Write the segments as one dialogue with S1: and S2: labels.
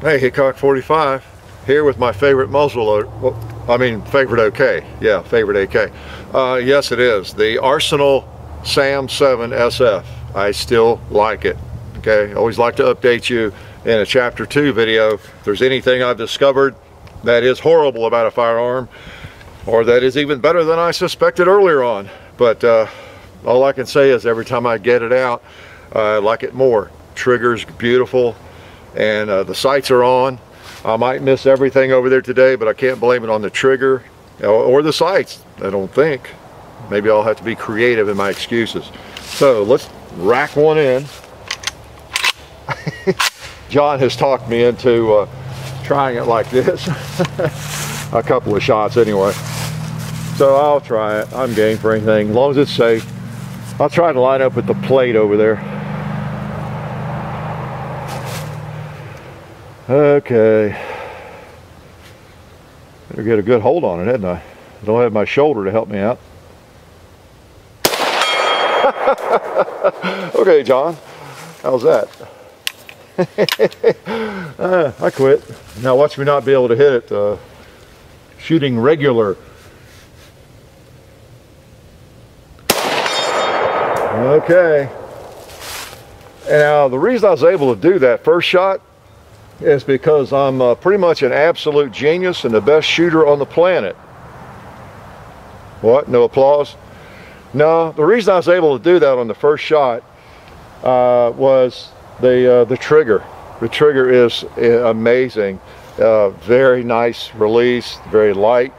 S1: Hey, Hickok 45 here with my favorite muzzle loader. Well, I mean, favorite OK. Yeah, favorite AK. Uh, yes, it is. The Arsenal SAM 7 SF. I still like it. Okay, always like to update you in a chapter 2 video. If there's anything I've discovered that is horrible about a firearm, or that is even better than I suspected earlier on. But uh, all I can say is every time I get it out, I like it more. Trigger's beautiful, and uh, the sights are on. I might miss everything over there today, but I can't blame it on the trigger or the sights, I don't think. Maybe I'll have to be creative in my excuses. So let's rack one in. John has talked me into uh, trying it like this. a couple of shots anyway. So I'll try it. I'm game for anything, as long as it's safe. I'll try to line up with the plate over there. Okay. Better get a good hold on it, hadn't I? I don't have my shoulder to help me out. okay, John. How's that? uh, I quit. Now watch me not be able to hit it. Uh, shooting regular. Okay. And now the reason I was able to do that first shot is because I'm uh, pretty much an absolute genius and the best shooter on the planet. What? No applause? No, the reason I was able to do that on the first shot uh, was the, uh, the trigger. The trigger is uh, amazing. Uh, very nice release, very light,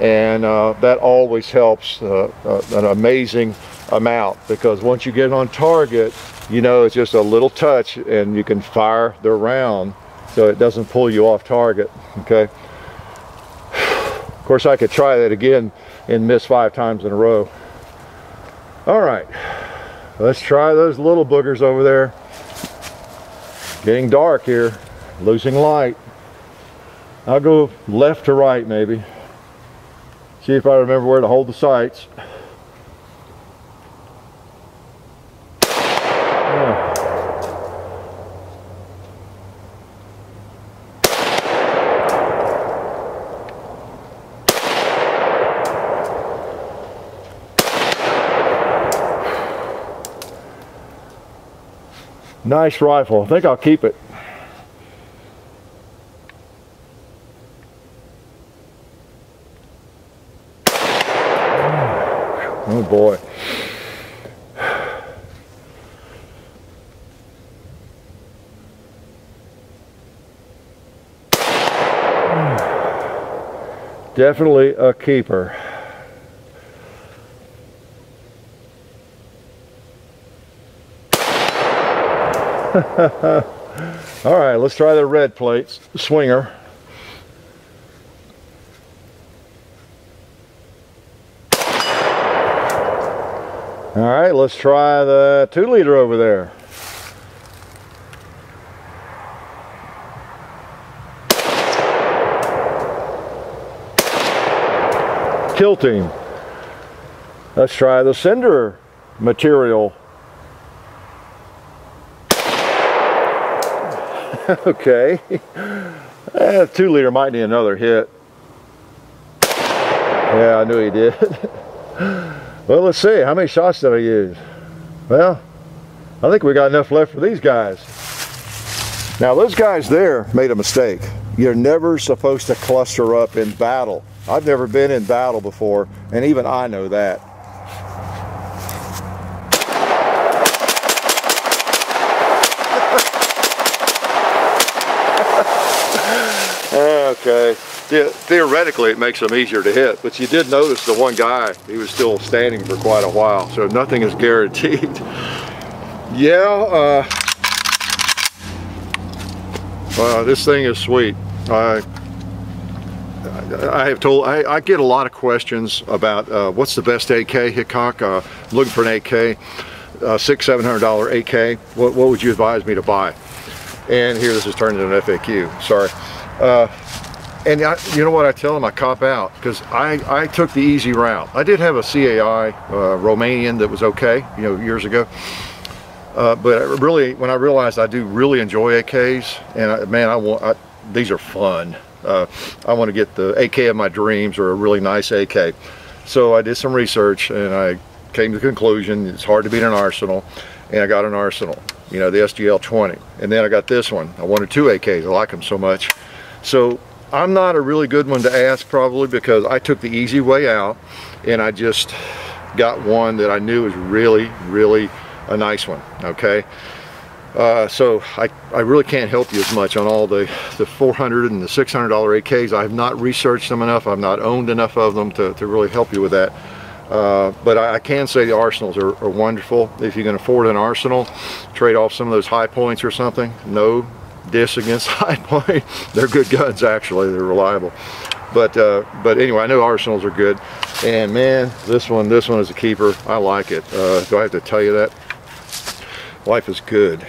S1: and uh, that always helps an amazing amount because once you get on target, you know it's just a little touch and you can fire the round so it doesn't pull you off target, okay? Of course, I could try that again and miss five times in a row. All right, let's try those little boogers over there. Getting dark here, losing light. I'll go left to right maybe. See if I remember where to hold the sights. Nice rifle. I think I'll keep it. Oh boy. Definitely a keeper. All right, let's try the red plates, swinger. All right, let's try the two liter over there. Kilting. Let's try the cinder material okay. Eh, two liter might need another hit. Yeah, I knew he did. well, let's see. How many shots did I use? Well, I think we got enough left for these guys. Now, those guys there made a mistake. You're never supposed to cluster up in battle. I've never been in battle before, and even I know that. okay. theoretically, it makes them easier to hit, but you did notice the one guy, he was still standing for quite a while, so nothing is guaranteed. yeah, uh, this thing is sweet. I, I have told, I, I, get a lot of questions about uh, what's the best AK, Hickok, uh, looking for an AK, uh, six, seven hundred dollar AK. What, what would you advise me to buy? And here, this is turned into an FAQ, sorry. Uh, and I, you know what I tell them? I cop out because I, I took the easy route. I did have a CAI uh, Romanian that was okay, you know, years ago. Uh, but really, when I realized I do really enjoy AKs, and I, man, I want I, these are fun. Uh, I want to get the AK of my dreams or a really nice AK. So I did some research and I came to the conclusion it's hard to beat an Arsenal, and I got an Arsenal. You know, the SGL 20, and then I got this one. I wanted two AKs. I like them so much. So I'm not a really good one to ask probably because I took the easy way out and I just got one that I knew was really, really a nice one, okay? Uh, so I, I really can't help you as much on all the, the 400 and the $600 AKs. I have not researched them enough. I've not owned enough of them to, to really help you with that. Uh, but I, can say the Arsenals are, are, wonderful. If you can afford an Arsenal, trade off some of those Hi-Points or something. No diss against Hi-Point. They're good guns actually. They're reliable. But uh, but anyway, I know Arsenals are good. And man, this one this one is a keeper. I like it. Uh, do I have to tell you that? Life is good.